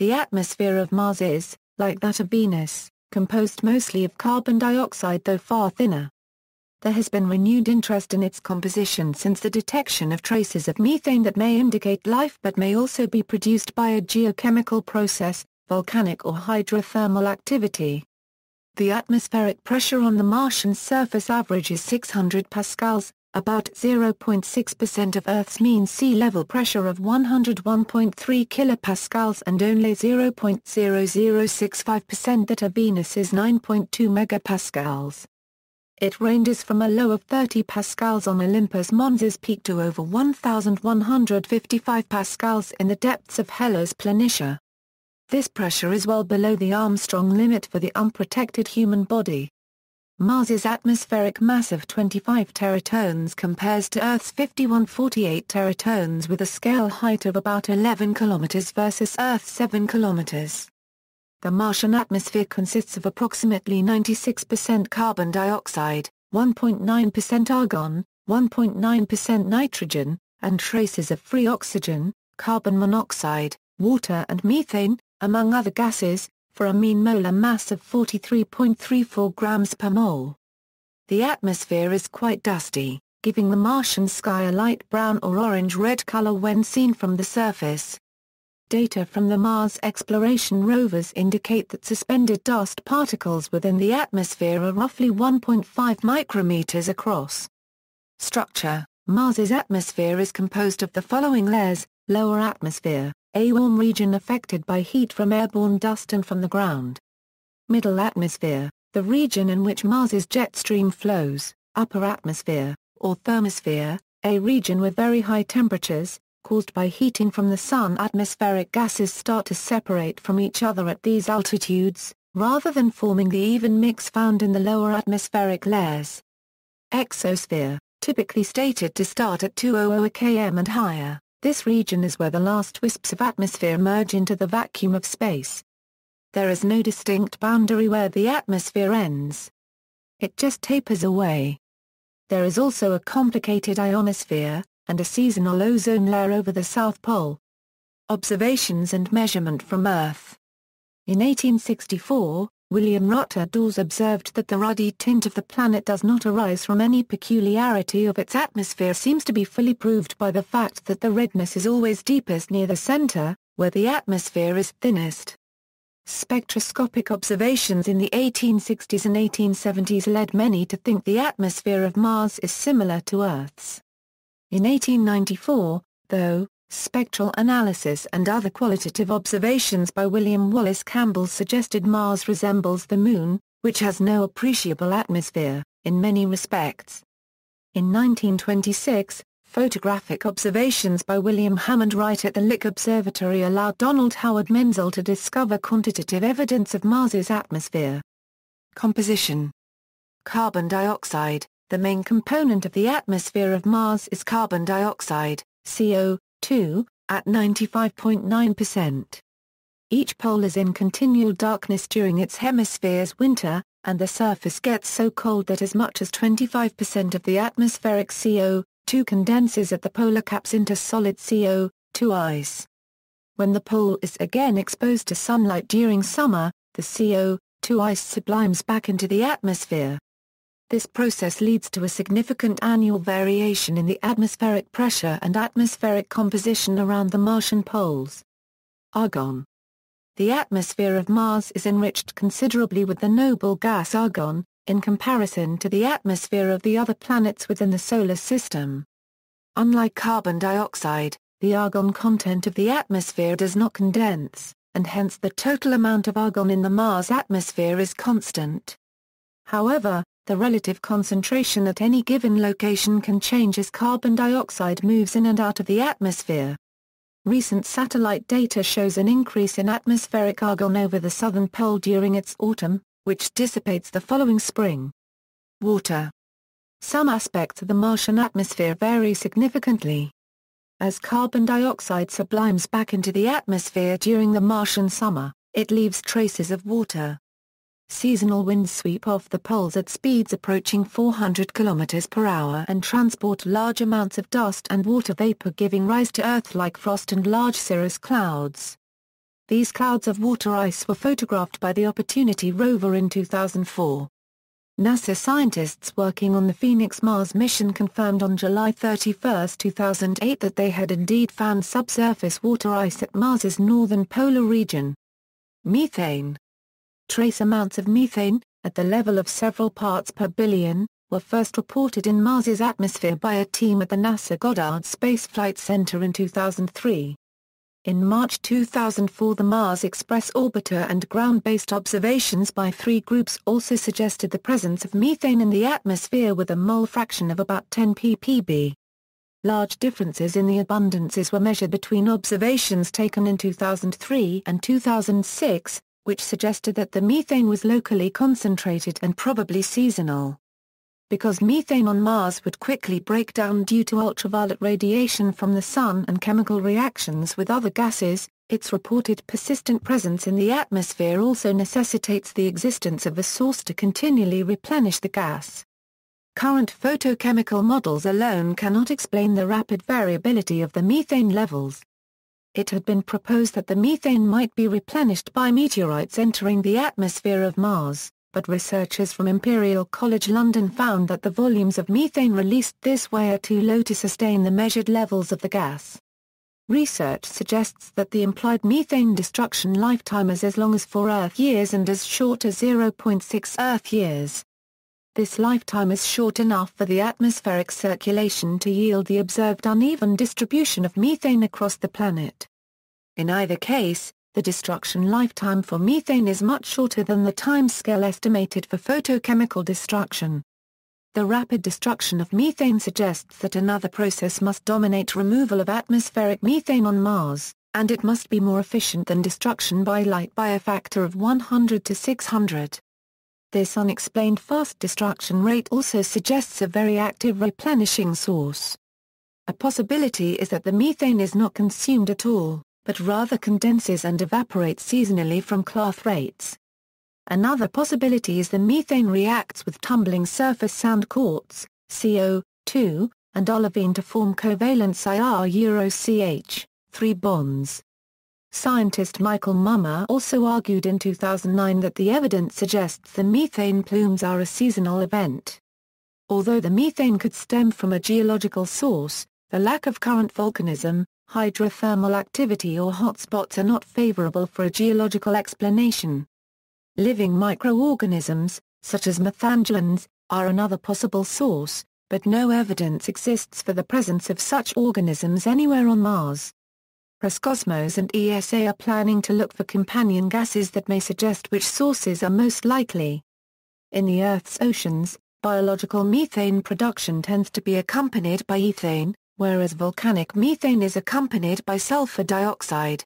The atmosphere of Mars is, like that of Venus, composed mostly of carbon dioxide though far thinner. There has been renewed interest in its composition since the detection of traces of methane that may indicate life but may also be produced by a geochemical process, volcanic or hydrothermal activity. The atmospheric pressure on the Martian surface averages 600 pascals, about 0.6% of Earth's mean sea level pressure of 101.3 kilopascals and only 0.0065% that of Venus's 9.2 megapascals. It ranges from a low of 30 pascals on Olympus Mons's peak to over 1,155 pascals in the depths of Hellas Planitia. This pressure is well below the Armstrong limit for the unprotected human body. Mars's atmospheric mass of 25 teratonnes compares to Earth's 5148 teratonnes with a scale height of about 11 kilometers versus Earth's 7 kilometers. The Martian atmosphere consists of approximately 96% carbon dioxide, 1.9% argon, 1.9% nitrogen, and traces of free oxygen, carbon monoxide, water and methane, among other gases, for a mean molar mass of 43.34 grams per mole. The atmosphere is quite dusty, giving the Martian sky a light brown or orange-red color when seen from the surface. Data from the Mars exploration rovers indicate that suspended dust particles within the atmosphere are roughly 1.5 micrometers across. Structure Mars's atmosphere is composed of the following layers, lower atmosphere, a warm region affected by heat from airborne dust and from the ground. Middle atmosphere, the region in which Mars's jet stream flows, upper atmosphere, or thermosphere, a region with very high temperatures, caused by heating from the sun atmospheric gases start to separate from each other at these altitudes, rather than forming the even mix found in the lower atmospheric layers. Exosphere, typically stated to start at 200 km and higher, this region is where the last wisps of atmosphere merge into the vacuum of space. There is no distinct boundary where the atmosphere ends. It just tapers away. There is also a complicated ionosphere, and a seasonal ozone layer over the South Pole. Observations and measurement from Earth In 1864, William Rutter Dawes observed that the ruddy tint of the planet does not arise from any peculiarity of its atmosphere seems to be fully proved by the fact that the redness is always deepest near the center, where the atmosphere is thinnest. Spectroscopic observations in the 1860s and 1870s led many to think the atmosphere of Mars is similar to Earth's. In 1894, though, spectral analysis and other qualitative observations by William Wallace Campbell suggested Mars resembles the Moon, which has no appreciable atmosphere, in many respects. In 1926, photographic observations by William Hammond Wright at the Lick Observatory allowed Donald Howard Menzel to discover quantitative evidence of Mars's atmosphere. Composition Carbon dioxide, the main component of the atmosphere of Mars is carbon dioxide, CO2, at 95.9%. Each pole is in continual darkness during its hemisphere's winter, and the surface gets so cold that as much as 25% of the atmospheric CO2 condenses at the polar caps into solid CO2 ice. When the pole is again exposed to sunlight during summer, the CO2 ice sublimes back into the atmosphere. This process leads to a significant annual variation in the atmospheric pressure and atmospheric composition around the Martian poles. Argon The atmosphere of Mars is enriched considerably with the noble gas argon, in comparison to the atmosphere of the other planets within the Solar System. Unlike carbon dioxide, the argon content of the atmosphere does not condense, and hence the total amount of argon in the Mars atmosphere is constant. However, the relative concentration at any given location can change as carbon dioxide moves in and out of the atmosphere. Recent satellite data shows an increase in atmospheric argon over the southern pole during its autumn, which dissipates the following spring. Water. Some aspects of the Martian atmosphere vary significantly. As carbon dioxide sublimes back into the atmosphere during the Martian summer, it leaves traces of water. Seasonal winds sweep off the poles at speeds approaching 400 km per hour and transport large amounts of dust and water vapor giving rise to Earth-like frost and large cirrus clouds. These clouds of water ice were photographed by the Opportunity rover in 2004. NASA scientists working on the Phoenix Mars mission confirmed on July 31, 2008 that they had indeed found subsurface water ice at Mars's northern polar region. Methane Trace amounts of methane, at the level of several parts per billion, were first reported in Mars's atmosphere by a team at the NASA Goddard Space Flight Center in 2003. In March 2004 the Mars Express orbiter and ground-based observations by three groups also suggested the presence of methane in the atmosphere with a mole fraction of about 10 ppb. Large differences in the abundances were measured between observations taken in 2003 and 2006, which suggested that the methane was locally concentrated and probably seasonal. Because methane on Mars would quickly break down due to ultraviolet radiation from the Sun and chemical reactions with other gases, its reported persistent presence in the atmosphere also necessitates the existence of a source to continually replenish the gas. Current photochemical models alone cannot explain the rapid variability of the methane levels. It had been proposed that the methane might be replenished by meteorites entering the atmosphere of Mars but researchers from Imperial College London found that the volumes of methane released this way are too low to sustain the measured levels of the gas. Research suggests that the implied methane destruction lifetime is as long as 4 Earth years and as short as 0.6 Earth years. This lifetime is short enough for the atmospheric circulation to yield the observed uneven distribution of methane across the planet. In either case, the destruction lifetime for methane is much shorter than the timescale estimated for photochemical destruction. The rapid destruction of methane suggests that another process must dominate removal of atmospheric methane on Mars, and it must be more efficient than destruction by light by a factor of 100 to 600. This unexplained fast destruction rate also suggests a very active replenishing source. A possibility is that the methane is not consumed at all but rather condenses and evaporates seasonally from clathrates. Another possibility is the methane reacts with tumbling surface sand quartz, CO2, and olivine to form covalent CR-CH, 3 bonds. Scientist Michael Mumma also argued in 2009 that the evidence suggests the methane plumes are a seasonal event. Although the methane could stem from a geological source, the lack of current volcanism, hydrothermal activity or hotspots are not favorable for a geological explanation. Living microorganisms, such as methanogens, are another possible source, but no evidence exists for the presence of such organisms anywhere on Mars. Roscosmos and ESA are planning to look for companion gases that may suggest which sources are most likely. In the Earth's oceans, biological methane production tends to be accompanied by ethane, whereas volcanic methane is accompanied by sulfur dioxide.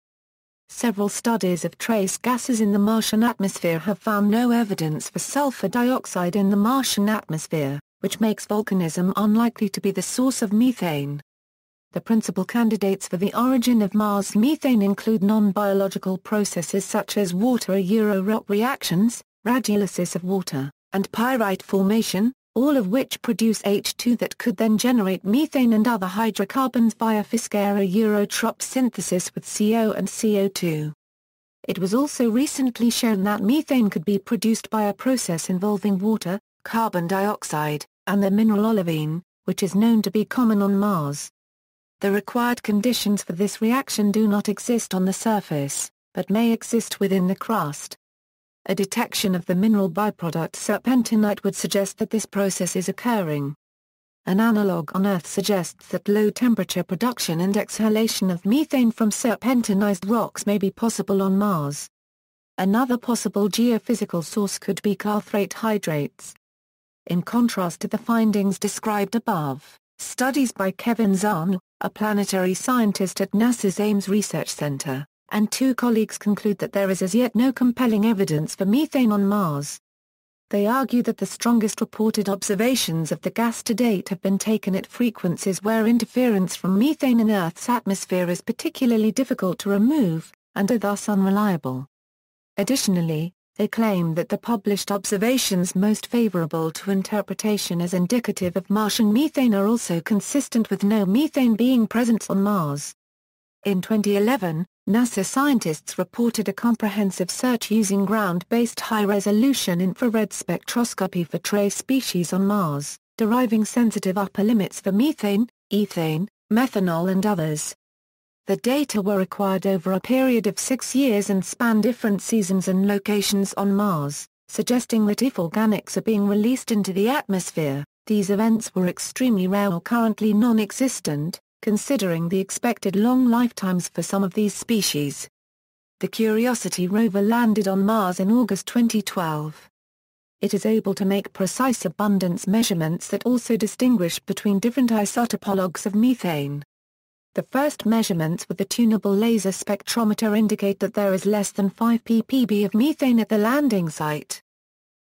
Several studies of trace gases in the Martian atmosphere have found no evidence for sulfur dioxide in the Martian atmosphere, which makes volcanism unlikely to be the source of methane. The principal candidates for the origin of Mars methane include non-biological processes such as water-euro-rock reactions, radiolysis of water, and pyrite formation, all of which produce H2 that could then generate methane and other hydrocarbons via Fischer-Euro-Tropsch synthesis with CO and CO2. It was also recently shown that methane could be produced by a process involving water, carbon dioxide, and the mineral olivine, which is known to be common on Mars. The required conditions for this reaction do not exist on the surface, but may exist within the crust. A detection of the mineral byproduct serpentinite would suggest that this process is occurring. An analog on Earth suggests that low-temperature production and exhalation of methane from serpentinized rocks may be possible on Mars. Another possible geophysical source could be clathrate hydrates. In contrast to the findings described above, studies by Kevin Zahn, a planetary scientist at NASA's Ames Research Center, and two colleagues conclude that there is as yet no compelling evidence for methane on Mars. They argue that the strongest reported observations of the gas to date have been taken at frequencies where interference from methane in Earth's atmosphere is particularly difficult to remove, and are thus unreliable. Additionally, they claim that the published observations most favorable to interpretation as indicative of Martian methane are also consistent with no methane being present on Mars. In 2011, NASA scientists reported a comprehensive search using ground-based high-resolution infrared spectroscopy for trace species on Mars, deriving sensitive upper limits for methane, ethane, methanol and others. The data were acquired over a period of six years and span different seasons and locations on Mars, suggesting that if organics are being released into the atmosphere, these events were extremely rare or currently non-existent, considering the expected long lifetimes for some of these species. The Curiosity rover landed on Mars in August 2012. It is able to make precise abundance measurements that also distinguish between different isotopologues of methane. The first measurements with the tunable laser spectrometer indicate that there is less than 5 ppb of methane at the landing site.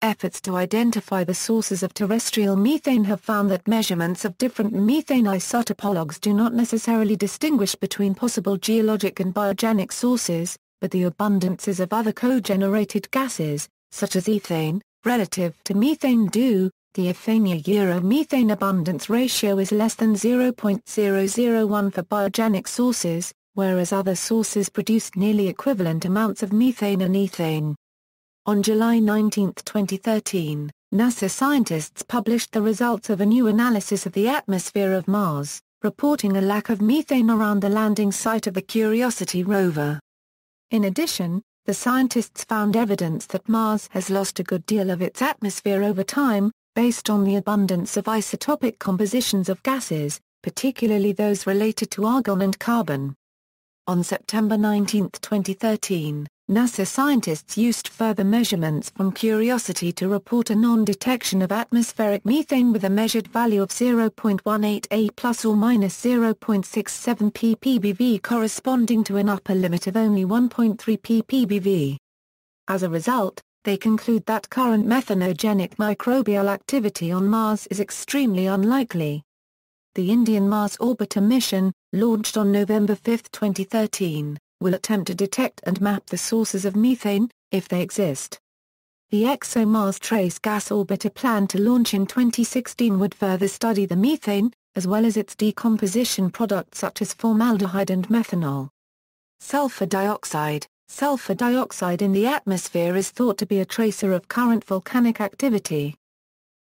Efforts to identify the sources of terrestrial methane have found that measurements of different methane isotopologues do not necessarily distinguish between possible geologic and biogenic sources, but the abundances of other co-generated gases, such as ethane, relative to methane do, the ethane-Euro-methane abundance ratio is less than 0.001 for biogenic sources, whereas other sources produce nearly equivalent amounts of methane and ethane. On July 19, 2013, NASA scientists published the results of a new analysis of the atmosphere of Mars, reporting a lack of methane around the landing site of the Curiosity rover. In addition, the scientists found evidence that Mars has lost a good deal of its atmosphere over time, based on the abundance of isotopic compositions of gases, particularly those related to argon and carbon. On September 19, 2013, NASA scientists used further measurements from Curiosity to report a non-detection of atmospheric methane with a measured value of 0.18 A plus or minus 0.67 ppbv corresponding to an upper limit of only 1.3 ppbv. As a result, they conclude that current methanogenic microbial activity on Mars is extremely unlikely. The Indian Mars Orbiter mission, launched on November 5, 2013, will attempt to detect and map the sources of methane, if they exist. The ExoMars Trace Gas Orbiter planned to launch in 2016 would further study the methane, as well as its decomposition products such as formaldehyde and methanol. Sulfur dioxide Sulfur dioxide in the atmosphere is thought to be a tracer of current volcanic activity.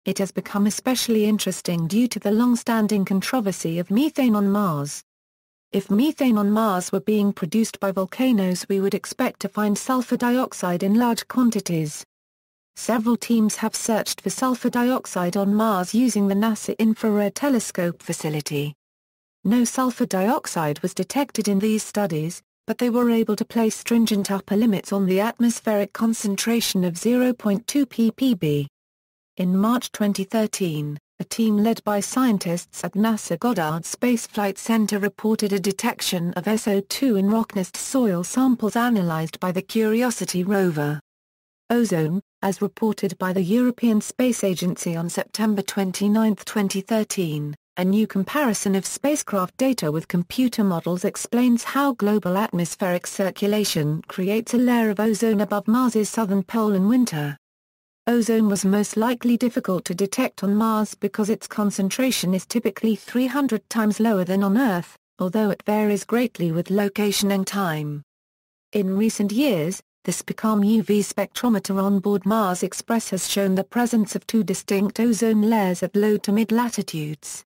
It has become especially interesting due to the long-standing controversy of methane on Mars. If methane on Mars were being produced by volcanoes we would expect to find sulfur dioxide in large quantities. Several teams have searched for sulfur dioxide on Mars using the NASA Infrared Telescope facility. No sulfur dioxide was detected in these studies, but they were able to place stringent upper limits on the atmospheric concentration of 0.2 ppb. In March 2013, a team led by scientists at NASA Goddard Space Flight Center reported a detection of SO2 in Rocknest soil samples analyzed by the Curiosity rover. Ozone, as reported by the European Space Agency on September 29, 2013, a new comparison of spacecraft data with computer models explains how global atmospheric circulation creates a layer of ozone above Mars's southern pole in winter. Ozone was most likely difficult to detect on Mars because its concentration is typically 300 times lower than on Earth, although it varies greatly with location and time. In recent years, the SPICAM UV spectrometer on board Mars Express has shown the presence of two distinct ozone layers at low to mid latitudes.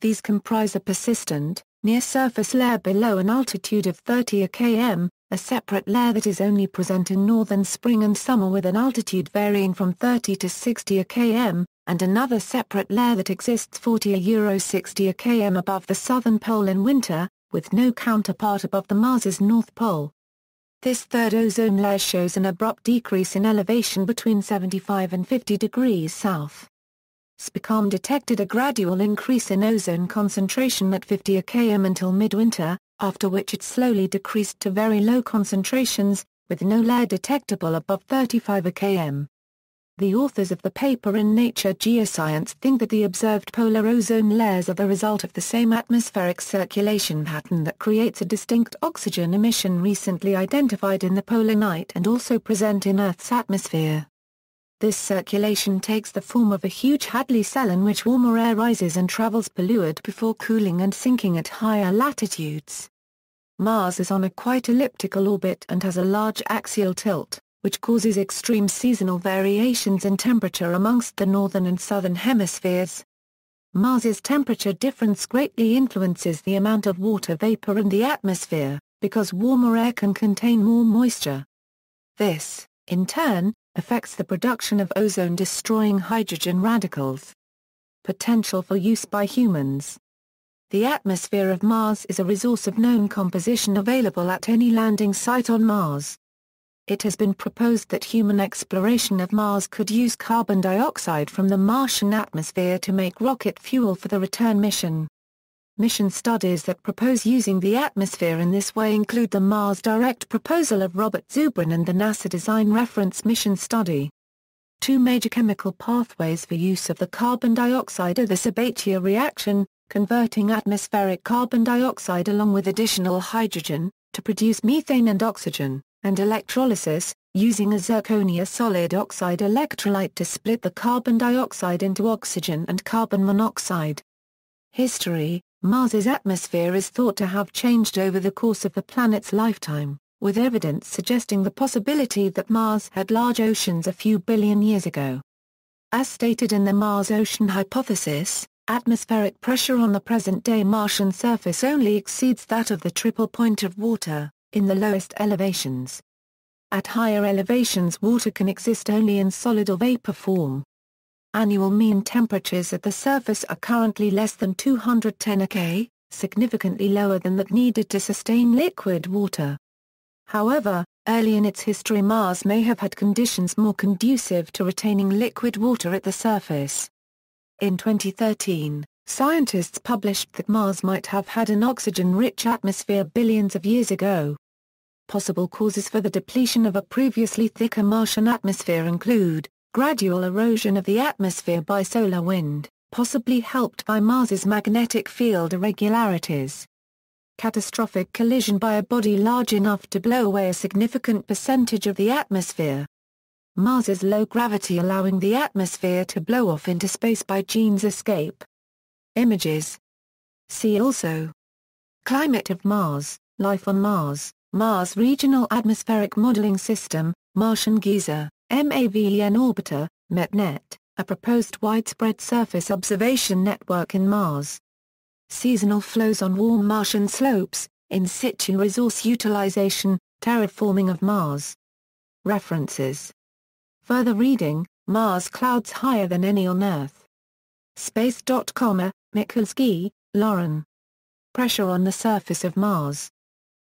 These comprise a persistent, near-surface layer below an altitude of 30 km, a separate layer that is only present in northern spring and summer with an altitude varying from 30 to 60 km, and another separate layer that exists 40 euro 60 km above the southern pole in winter, with no counterpart above the Mars's north pole. This third ozone layer shows an abrupt decrease in elevation between 75 and 50 degrees south. SPICAM detected a gradual increase in ozone concentration at 50 km until midwinter, after which it slowly decreased to very low concentrations, with no layer detectable above 35 km. The authors of the paper in Nature Geoscience think that the observed polar ozone layers are the result of the same atmospheric circulation pattern that creates a distinct oxygen emission recently identified in the polar night and also present in Earth's atmosphere. This circulation takes the form of a huge Hadley cell in which warmer air rises and travels polluted before cooling and sinking at higher latitudes. Mars is on a quite elliptical orbit and has a large axial tilt, which causes extreme seasonal variations in temperature amongst the northern and southern hemispheres. Mars's temperature difference greatly influences the amount of water vapor in the atmosphere, because warmer air can contain more moisture. This, in turn, affects the production of ozone-destroying hydrogen radicals. Potential for use by humans The atmosphere of Mars is a resource of known composition available at any landing site on Mars. It has been proposed that human exploration of Mars could use carbon dioxide from the Martian atmosphere to make rocket fuel for the return mission. Mission studies that propose using the atmosphere in this way include the Mars Direct proposal of Robert Zubrin and the NASA Design Reference Mission Study. Two major chemical pathways for use of the carbon dioxide are the Sabatier reaction, converting atmospheric carbon dioxide along with additional hydrogen, to produce methane and oxygen and electrolysis, using a zirconia solid oxide electrolyte to split the carbon dioxide into oxygen and carbon monoxide. History Mars's atmosphere is thought to have changed over the course of the planet's lifetime, with evidence suggesting the possibility that Mars had large oceans a few billion years ago. As stated in the Mars ocean hypothesis, atmospheric pressure on the present-day Martian surface only exceeds that of the triple point of water, in the lowest elevations. At higher elevations water can exist only in solid or vapor form. Annual mean temperatures at the surface are currently less than 210 K, significantly lower than that needed to sustain liquid water. However, early in its history Mars may have had conditions more conducive to retaining liquid water at the surface. In 2013, Scientists published that Mars might have had an oxygen-rich atmosphere billions of years ago. Possible causes for the depletion of a previously thicker Martian atmosphere include, gradual erosion of the atmosphere by solar wind, possibly helped by Mars's magnetic field irregularities. Catastrophic collision by a body large enough to blow away a significant percentage of the atmosphere. Mars's low gravity allowing the atmosphere to blow off into space by Jeans escape. Images. See also Climate of Mars, Life on Mars, Mars Regional Atmospheric Modeling System, Martian Geyser, MAVEN Orbiter, MetNet, a proposed widespread surface observation network in Mars. Seasonal flows on warm Martian slopes, in situ resource utilization, terraforming of Mars. References. Further reading, Mars clouds higher than any on Earth. Space.com Michalski, Lauren. Pressure on the surface of Mars.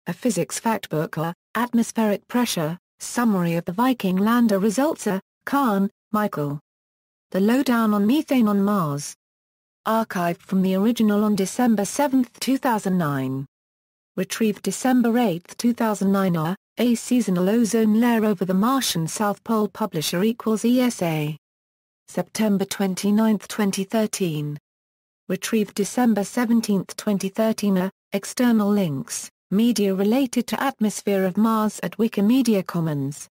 A physics factbook Atmospheric Pressure, Summary of the Viking Lander Results A, Kahn, Michael. The Lowdown on Methane on Mars. Archived from the original on December 7, 2009. Retrieved December 8, 2009 A, seasonal ozone layer over the Martian South Pole Publisher equals ESA. September 29, 2013. Retrieved December 17, 2013 A, External links, media related to Atmosphere of Mars at Wikimedia Commons.